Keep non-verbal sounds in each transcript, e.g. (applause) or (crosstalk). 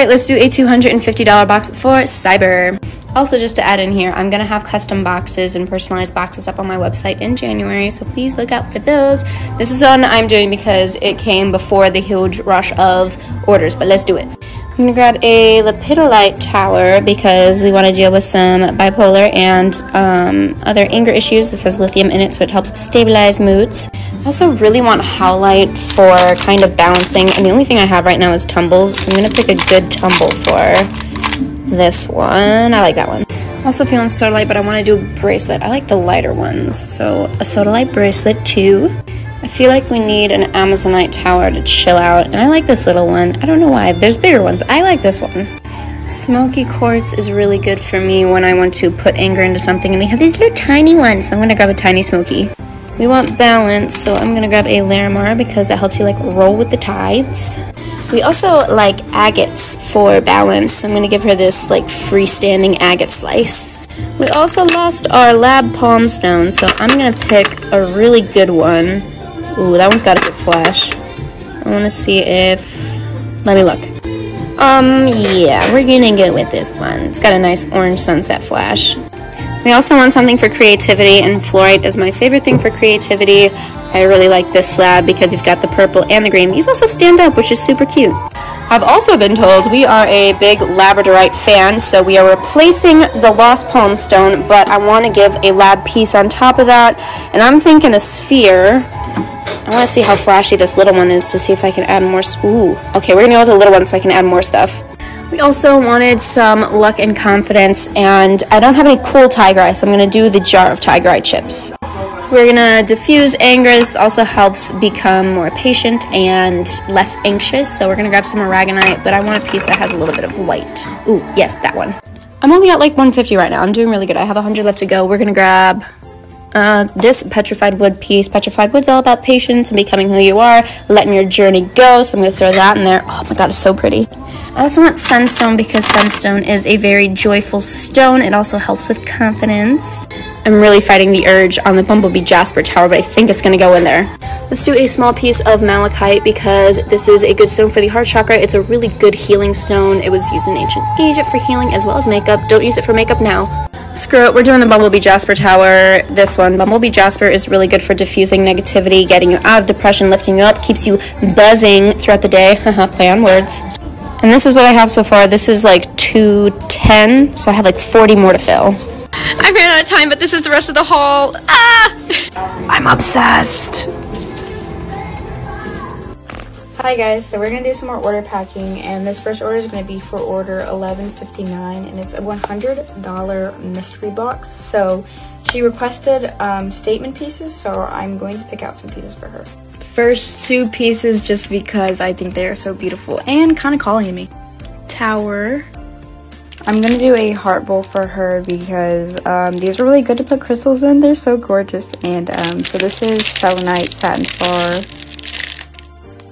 right, let's do a $250 box for Cyber. Also, just to add in here, I'm gonna have custom boxes and personalized boxes up on my website in January, so please look out for those. This is one I'm doing because it came before the huge rush of orders, but let's do it. I'm gonna grab a lepidolite tower because we want to deal with some bipolar and um, other anger issues. This has lithium in it, so it helps stabilize moods. I also really want howlite for kind of balancing, and the only thing I have right now is tumbles, so I'm gonna pick a good tumble for this one. I like that one. Also feeling sodalite, but I want to do a bracelet. I like the lighter ones, so a sodalite bracelet too. I feel like we need an Amazonite tower to chill out, and I like this little one. I don't know why. There's bigger ones, but I like this one. Smoky quartz is really good for me when I want to put anger into something, and we have these little tiny ones, so I'm gonna grab a tiny smoky. We want balance, so I'm gonna grab a Larimar because that helps you like roll with the tides. We also like agates for balance, so I'm gonna give her this like freestanding agate slice. We also lost our lab palm stone, so I'm gonna pick a really good one Ooh, that one's got a good flash. I want to see if... Let me look. Um, yeah, we're gonna go with this one. It's got a nice orange sunset flash. We also want something for creativity, and fluorite is my favorite thing for creativity. I really like this slab because you've got the purple and the green. These also stand up, which is super cute. I've also been told we are a big labradorite fan, so we are replacing the Lost Palm Stone, but I want to give a lab piece on top of that, and I'm thinking a sphere. I want to see how flashy this little one is to see if I can add more. Ooh, okay, we're gonna go with the little one so I can add more stuff. We also wanted some luck and confidence, and I don't have any cool tiger eye, so I'm gonna do the jar of tiger eye chips. We're gonna diffuse anger. This also helps become more patient and less anxious. So we're gonna grab some aragonite, but I want a piece that has a little bit of white. Ooh, yes, that one. I'm only at like 150 right now. I'm doing really good. I have 100 left to go. We're gonna grab uh, this petrified wood piece. Petrified wood's all about patience and becoming who you are, letting your journey go. So I'm to throw that in there. Oh my god, it's so pretty. I also want sunstone because sunstone is a very joyful stone. It also helps with confidence. I'm really fighting the urge on the Bumblebee Jasper Tower, but I think it's to go in there. Let's do a small piece of malachite because this is a good stone for the heart chakra. It's a really good healing stone. It was used in ancient Egypt for healing as well as makeup. Don't use it for makeup now. Screw it, we're doing the Bumblebee Jasper Tower. This one, Bumblebee Jasper, is really good for diffusing negativity, getting you out of depression, lifting you up, keeps you buzzing throughout the day. (laughs) Haha, play on words. And this is what I have so far. This is like 210, so I have like 40 more to fill. I ran out of time, but this is the rest of the haul. Ah! I'm obsessed. Hi guys, so we're gonna do some more order packing and this first order is gonna be for order 1159 and it's a $100 mystery box. So she requested um, statement pieces, so I'm going to pick out some pieces for her. First two pieces just because I think they are so beautiful and kind of calling to me. Tower. I'm gonna do a heart bowl for her because um, these are really good to put crystals in. They're so gorgeous. And um, so this is selenite satin spar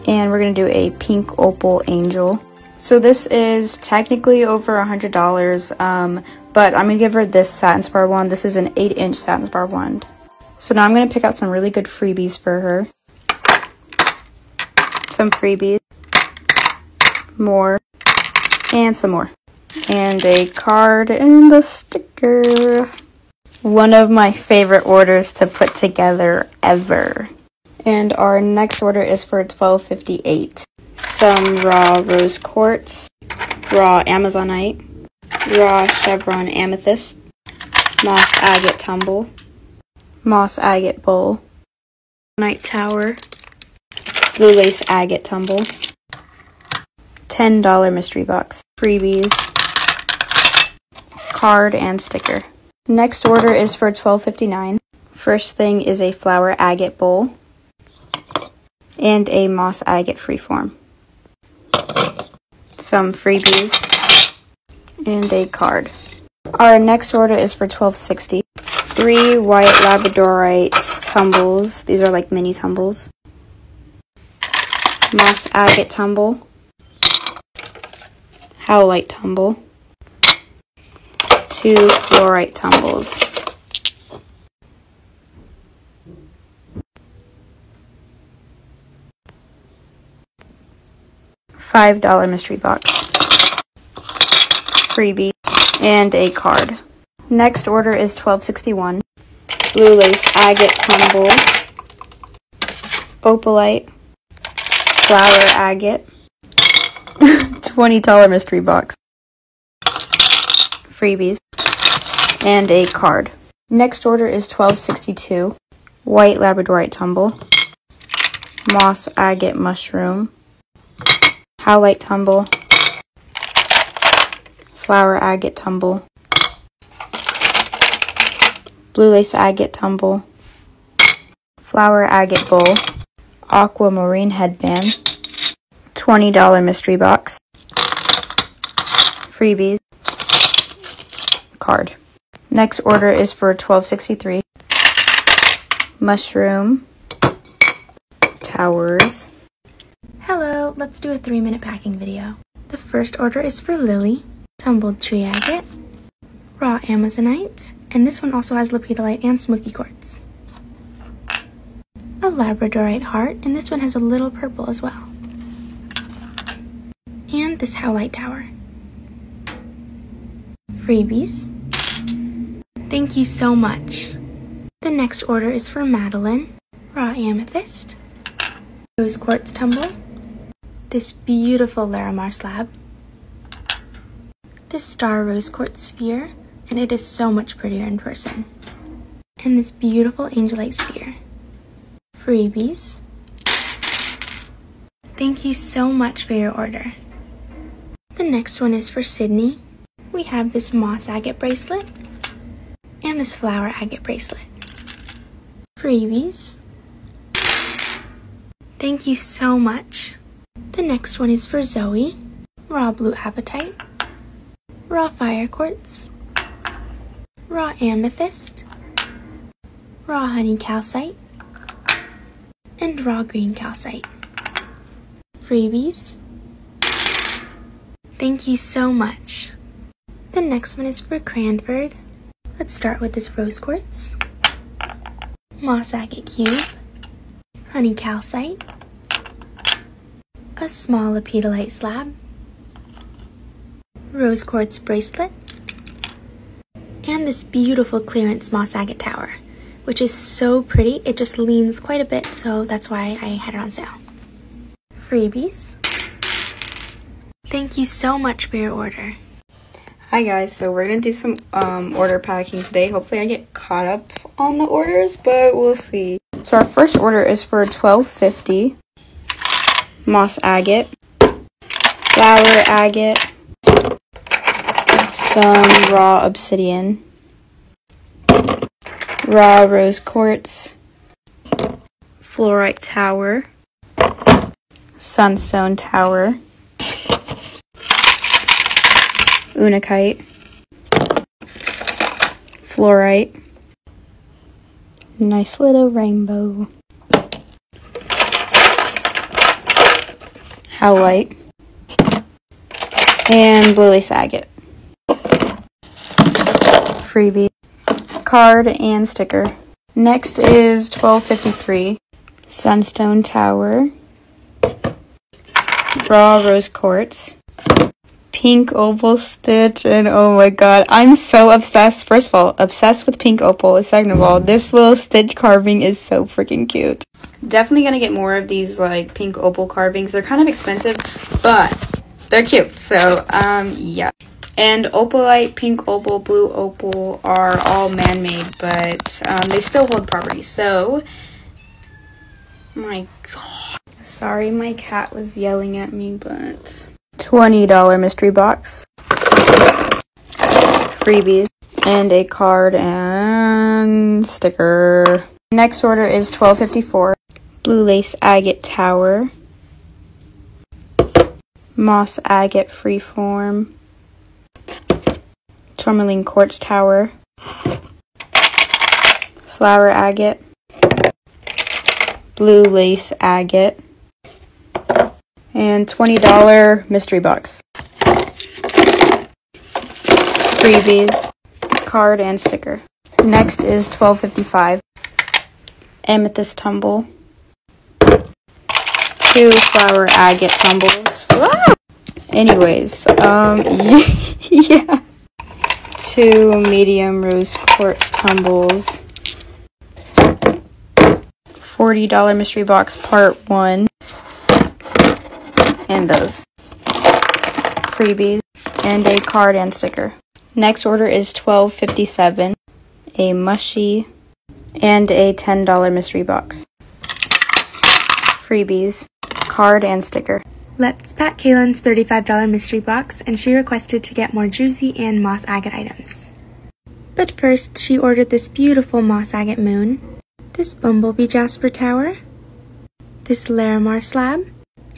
and we're going to do a pink opal angel. So this is technically over a $100, um, but I'm going to give her this satin spar wand. This is an 8-inch satin spar wand. So now I'm going to pick out some really good freebies for her. Some freebies. More. And some more. And a card and a sticker. One of my favorite orders to put together ever. And our next order is for 1258. Some raw rose quartz, raw amazonite, raw chevron amethyst, moss agate tumble, moss agate bowl, night tower, blue lace agate tumble, $10 mystery box, freebies, card and sticker. Next order is for 1259. First thing is a flower agate bowl and a moss agate freeform. Some freebies and a card. Our next order is for 1260. Three white labradorite tumbles. These are like mini tumbles. Moss agate tumble. Howlite tumble. Two fluorite tumbles. $5 mystery box. freebie, and a card. Next order is 1261. Blue Lace Agate Tumble, Opalite, Flower Agate, (laughs) $20 mystery box, freebies, and a card. Next order is 1262. White Labradorite Tumble, Moss Agate Mushroom, Howlite Tumble, Flower Agate Tumble, Blue Lace Agate Tumble, Flower Agate Bowl, Aquamarine Headband, $20 mystery box, freebies, card. Next order is for 1263. Mushroom, towers. Hello, let's do a three minute packing video. The first order is for Lily, tumbled tree agate, raw amazonite, and this one also has lepidolite and smoky quartz. A labradorite heart, and this one has a little purple as well. And this howlite tower. Freebies. Thank you so much. The next order is for Madeline, raw amethyst, rose quartz tumble, this beautiful Larimar slab, this star rose quartz sphere, and it is so much prettier in person, and this beautiful angelite sphere. Freebies. Thank you so much for your order. The next one is for Sydney. We have this moss agate bracelet and this flower agate bracelet. Freebies. Thank you so much. The next one is for Zoe. Raw blue apatite. Raw fire quartz. Raw amethyst. Raw honey calcite. And raw green calcite. Freebies. Thank you so much. The next one is for Cranford. Let's start with this rose quartz, moss agate cube, honey calcite, small lepidolite slab, rose quartz bracelet, and this beautiful clearance moss agate tower, which is so pretty. It just leans quite a bit, so that's why I had it on sale. Freebies. Thank you so much for your order. Hi guys, so we're gonna do some um, order packing today. Hopefully I get caught up on the orders, but we'll see. So our first order is for 1250 moss agate, flower agate, some raw obsidian, raw rose quartz, fluorite tower, sunstone tower, unakite, fluorite, nice little rainbow, howlite, and blue lace agate. Freebie, card and sticker. Next is 1253, Sunstone Tower, raw rose quartz, pink opal stitch and oh my god i'm so obsessed. First of all obsessed with pink opal. Second of all this little stitch carving is so freaking cute. Definitely gonna get more of these like pink opal carvings. They're kind of expensive but they're cute. So um yeah. And opalite pink opal blue opal are all man-made but um, they still hold properties so my god. Sorry my cat was yelling at me but $20 mystery box, freebies, and a card and sticker. Next order is 1254 Blue Lace Agate Tower, Moss Agate Freeform, Tourmaline Quartz Tower, Flower Agate, Blue Lace Agate, and $20 mystery box. Freebies, card and sticker. Next is 12.55. Amethyst tumble. Two flower agate tumbles. Anyways, um, (laughs) yeah. Two medium rose quartz tumbles. $40 mystery box part one. And those. Freebies. And a card and sticker. Next order is $12.57. A mushy and a $10 mystery box. Freebies. Card and sticker. Let's pack Kaylin's $35 mystery box, and she requested to get more druzy and moss agate items. But first, she ordered this beautiful moss agate moon, this bumblebee jasper tower, this Larimar slab.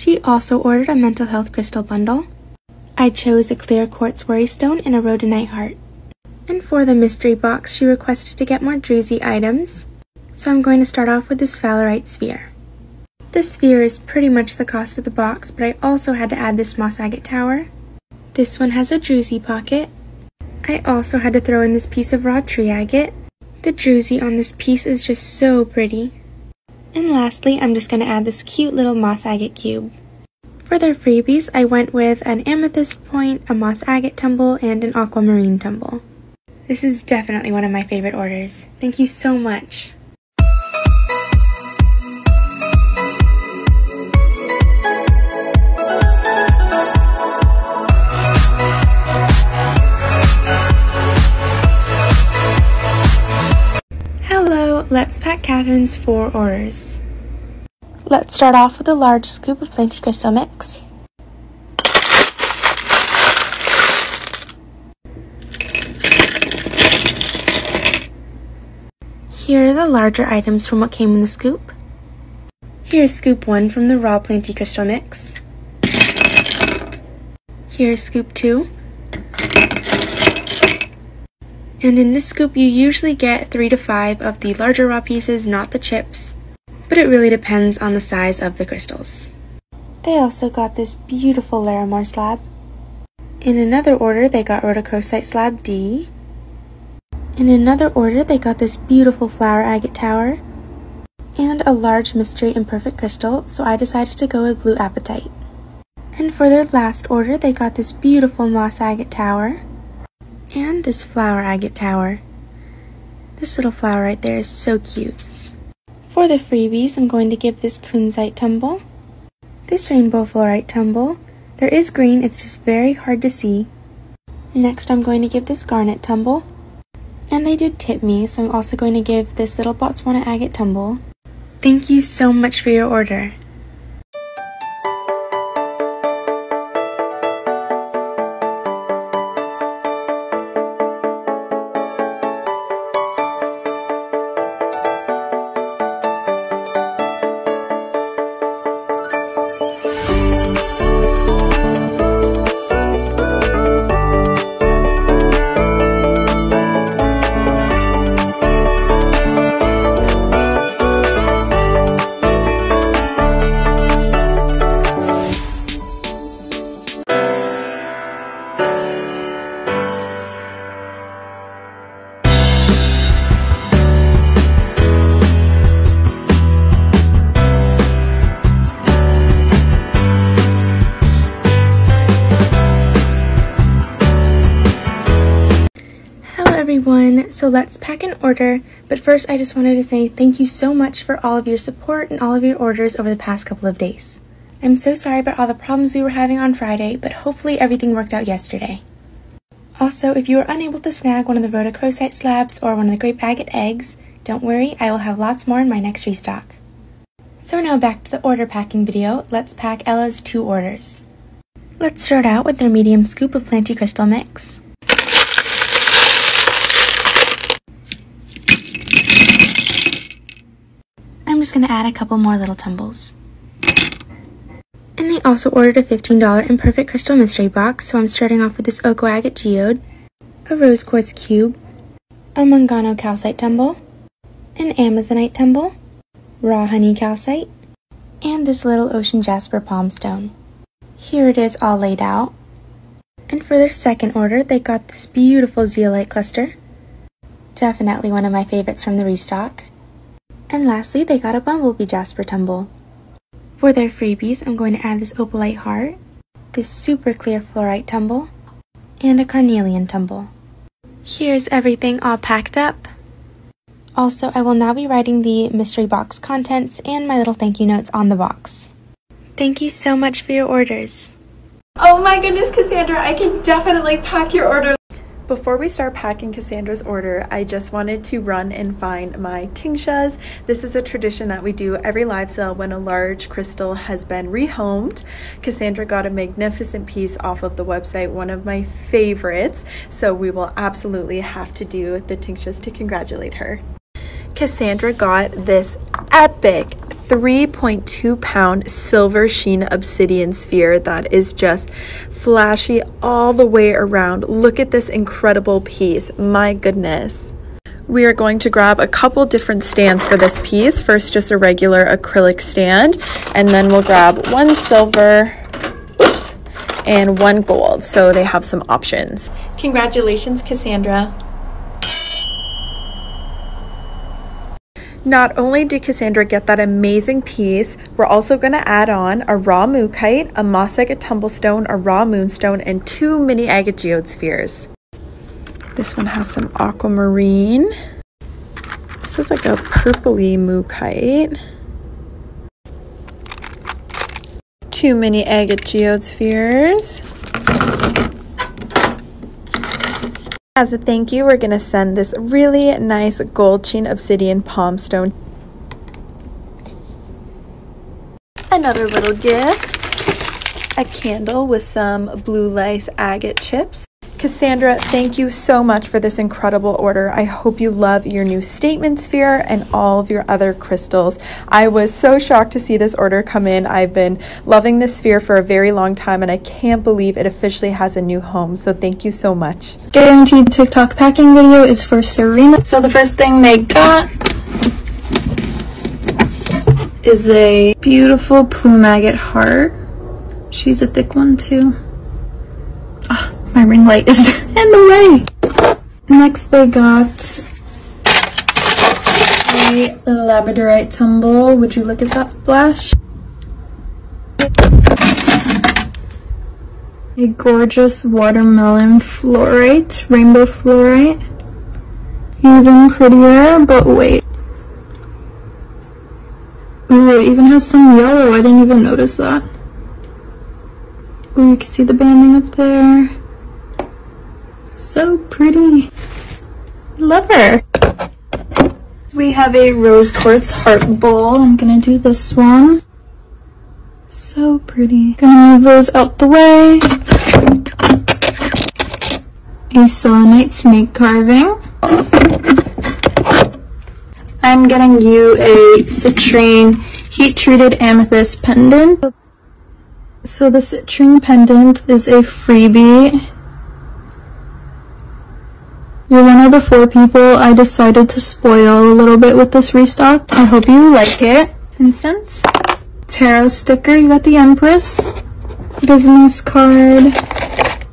She also ordered a mental health crystal bundle. I chose a clear quartz worry stone and a rhodonite heart. And for the mystery box, she requested to get more druzy items, so I'm going to start off with this Fowlerite sphere. This sphere is pretty much the cost of the box, but I also had to add this moss agate tower. This one has a druzy pocket. I also had to throw in this piece of raw tree agate. The druzy on this piece is just so pretty. And lastly, I'm just going to add this cute little moss agate cube. For their freebies, I went with an amethyst point, a moss agate tumble, and an aquamarine tumble. This is definitely one of my favorite orders. Thank you so much. Let's pack Catherine's four orders. Let's start off with a large scoop of Plenty Crystal Mix. Here are the larger items from what came in the scoop. Here's scoop 1 from the raw Plenty Crystal Mix. Here's scoop 2. And in this scoop you usually get 3 to 5 of the larger raw pieces, not the chips, but it really depends on the size of the crystals. They also got this beautiful Larimar slab. In another order they got rhodochrosite slab D. In another order they got this beautiful flower agate tower. And a large mystery imperfect crystal, so I decided to go with blue apatite. And for their last order they got this beautiful moss agate tower and this flower agate tower. This little flower right there is so cute. For the freebies, I'm going to give this kunzite tumble, this rainbow fluorite tumble. There is green, it's just very hard to see. Next, I'm going to give this garnet tumble. And they did tip me, so I'm also going to give this little Botswana agate tumble. Thank you so much for your order. Let's pack an order, but first I just wanted to say thank you so much for all of your support and all of your orders over the past couple of days. I'm so sorry about all the problems we were having on Friday, but hopefully everything worked out yesterday. Also, if you were unable to snag one of the rhodochrosite slabs or one of the grape agate eggs, don't worry, I will have lots more in my next restock. So now back to the order packing video, let's pack Ella's two orders. Let's start out with their medium scoop of Planty Crystal Mix. Just going to add a couple more little tumbles. And they also ordered a $15 Imperfect Crystal Mystery Box, so I'm starting off with this Oko Agate Geode, a Rose Quartz Cube, a Mangano Calcite Tumble, an Amazonite Tumble, Raw Honey Calcite, and this little Ocean Jasper Palm Stone. Here it is all laid out. And for their second order, they got this beautiful zeolite cluster. Definitely one of my favorites from the restock. And lastly, they got a Bumblebee Jasper Tumble. For their freebies, I'm going to add this Opalite Heart, this super clear fluorite tumble, and a carnelian tumble. Here's everything all packed up. Also, I will now be writing the mystery box contents and my little thank you notes on the box. Thank you so much for your orders. Oh my goodness, Cassandra, I can definitely pack your order. Before we start packing Cassandra's order, I just wanted to run and find my tingsha's. This is a tradition that we do every live sale when a large crystal has been rehomed. Cassandra got a magnificent piece off of the website, one of my favorites, so we will absolutely have to do the tingsha's to congratulate her. Cassandra got this epic 3.2 pound silver sheen obsidian sphere that is just flashy all the way around. Look at this incredible piece. My goodness. We are going to grab a couple different stands for this piece. First, just a regular acrylic stand, and then we'll grab one silver, oops, and one gold. So they have some options. Congratulations, Cassandra. Not only did Cassandra get that amazing piece, we're also going to add on a raw mookaite, a moss agate tumblestone, a raw moonstone, and two mini agate geode spheres. This one has some aquamarine. This is like a purpley mookaite. Two mini agate geode spheres. As a thank you, we're going to send this really nice gold sheen obsidian palm stone. Another little gift, a candle with some blue lace agate chips. Cassandra, thank you so much for this incredible order. I hope you love your new statement sphere and all of your other crystals. I was so shocked to see this order come in. I've been loving this sphere for a very long time and I can't believe it officially has a new home. So thank you so much. Guaranteed TikTok packing video is for Serena. So the first thing they got is a beautiful plume agate heart. She's a thick one too. Oh, my ring light is (laughs) in the way. Next they got a labradorite tumble. Would you look at that flash? A gorgeous watermelon fluorite, rainbow fluorite. Even prettier, but wait. Ooh, it even has some yellow. I didn't even notice that. Ooh, you can see the banding up there so pretty. Love her. We have a rose quartz heart bowl. I'm gonna do this one. So pretty. Gonna move those out the way. A selenite snake carving. I'm getting you a citrine heat treated amethyst pendant. So the citrine pendant is a freebie you're one of the four people I decided to spoil a little bit with this restock. I hope you like it. Incense. Tarot sticker. You got the Empress. Business card.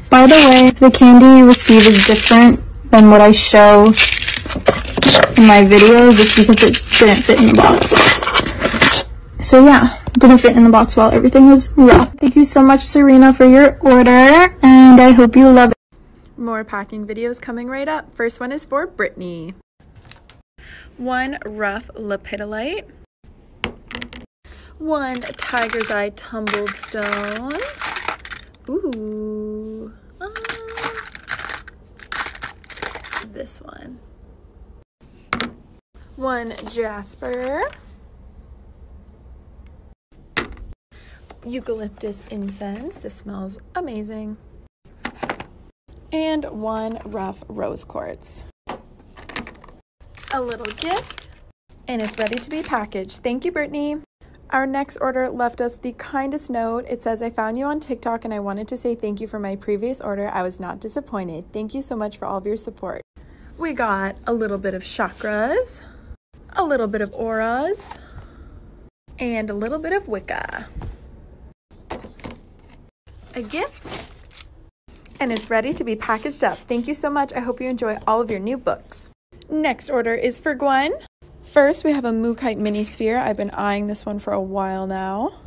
By the way, the candy you receive is different than what I show in my video just because it didn't fit in the box. So yeah, didn't fit in the box while everything was raw. Thank you so much, Serena, for your order, and I hope you love it. More packing videos coming right up. First one is for Brittany. One rough lepidolite. One tiger's eye tumbled stone. Ooh. Uh, this one. One jasper. Eucalyptus incense. This smells amazing and one rough rose quartz. A little gift, and it's ready to be packaged. Thank you, Brittany. Our next order left us the kindest note. It says, I found you on TikTok and I wanted to say thank you for my previous order. I was not disappointed. Thank you so much for all of your support. We got a little bit of chakras, a little bit of auras, and a little bit of Wicca. A gift and it's ready to be packaged up. Thank you so much. I hope you enjoy all of your new books. Next order is for Gwen. First, we have a Mookaite mini sphere. I've been eyeing this one for a while now.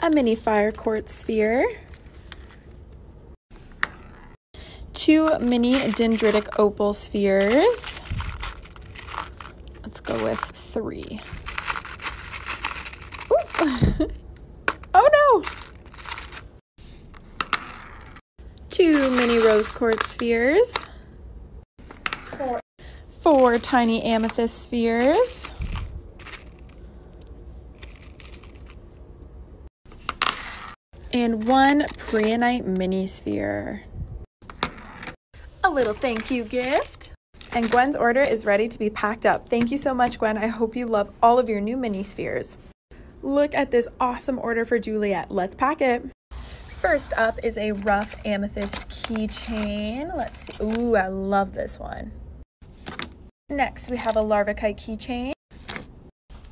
a mini fire quartz sphere, two mini dendritic opal spheres. Let's go with three. (laughs) oh no! Two mini rose quartz spheres. Four. Four tiny amethyst spheres. And one Prehnite mini sphere. A little thank you gift. And Gwen's order is ready to be packed up. Thank you so much, Gwen. I hope you love all of your new mini spheres. Look at this awesome order for Juliet. Let's pack it. First up is a rough amethyst keychain. Let's see. Ooh, I love this one. Next, we have a Larvikite keychain.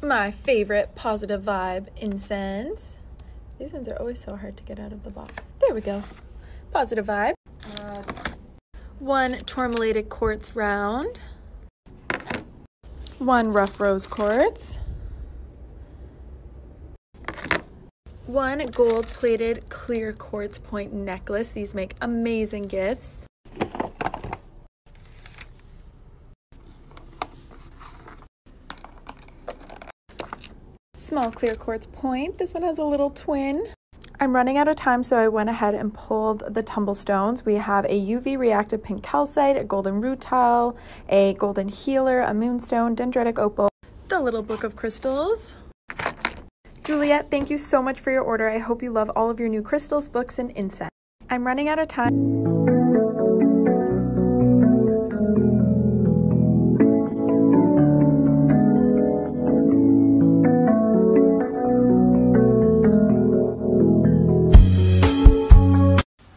My favorite positive vibe incense. These ones are always so hard to get out of the box. There we go. Positive vibe. Uh, one tourmalated quartz round. One rough rose quartz. One gold plated clear quartz point necklace. These make amazing gifts. Small clear quartz point. This one has a little twin. I'm running out of time, so I went ahead and pulled the tumblestones. We have a UV reactive pink calcite, a golden rutile, a golden healer, a moonstone, dendritic opal, the little book of crystals. Juliet, thank you so much for your order. I hope you love all of your new crystals, books, and incense. I'm running out of time.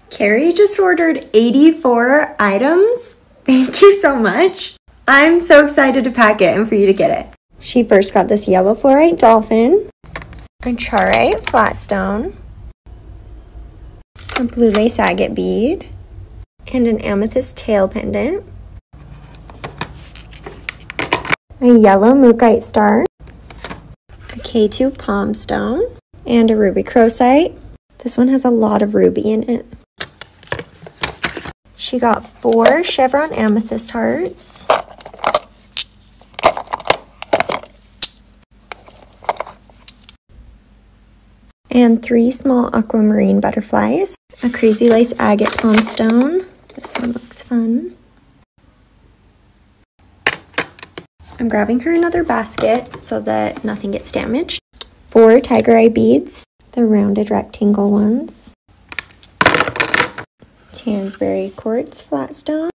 Carrie just ordered 84 items. Thank you so much. I'm so excited to pack it and for you to get it. She first got this yellow fluorite dolphin, a charoite flat stone, a blue lace agate bead, and an amethyst tail pendant, a yellow mookaite star, a K2 palm stone, and a ruby crocite. This one has a lot of ruby in it. She got four chevron amethyst hearts. And three small aquamarine butterflies. A crazy lace agate palm stone. This one looks fun. I'm grabbing her another basket so that nothing gets damaged. Four tiger eye beads, the rounded rectangle ones. Tansbury Quartz flat stone.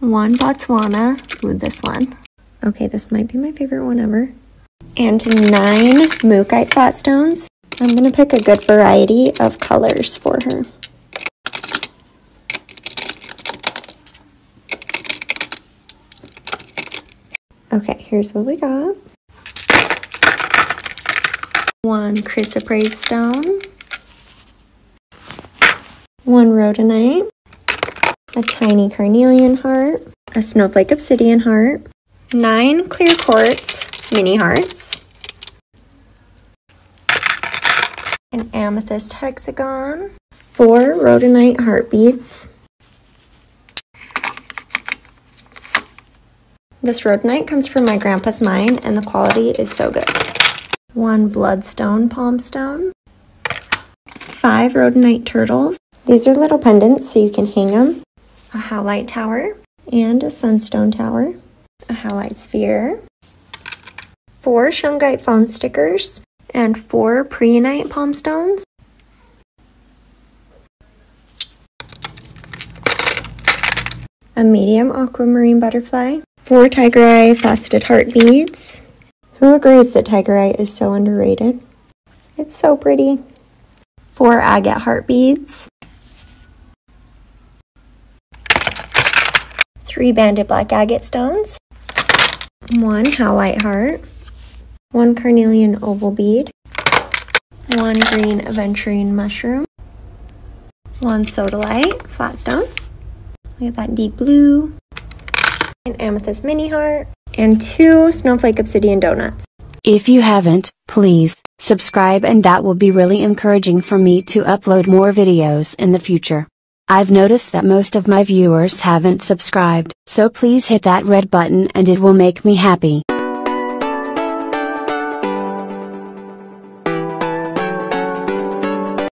One Botswana. Ooh, this one. Okay, this might be my favorite one ever. And nine mookite flat Flatstones. I'm going to pick a good variety of colors for her. Okay, here's what we got. One chrysoprase stone. One rhodonite, a tiny carnelian heart, a snowflake obsidian heart, nine clear quartz mini hearts, an amethyst hexagon, four rhodonite heartbeats. This rhodonite comes from my grandpa's mine and the quality is so good. One bloodstone palm stone, five rhodonite turtles, these are little pendants so you can hang them. A howlite tower and a sunstone tower. A howlite sphere. Four shungite phone stickers and four prehnite palm stones. A medium aquamarine butterfly. Four tiger eye faceted heart beads. Who agrees that tiger eye is so underrated? It's so pretty. Four agate heart beads. three banded black agate stones, one howlite heart, one carnelian oval bead, one green aventurine mushroom, one sodalite flat stone, look at that deep blue, an amethyst mini heart, and two snowflake obsidian donuts. If you haven't, Please, subscribe and that will be really encouraging for me to upload more videos in the future. I've noticed that most of my viewers haven't subscribed, so please hit that red button and it will make me happy.